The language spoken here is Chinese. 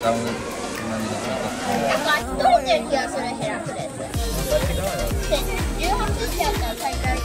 咱们从来没打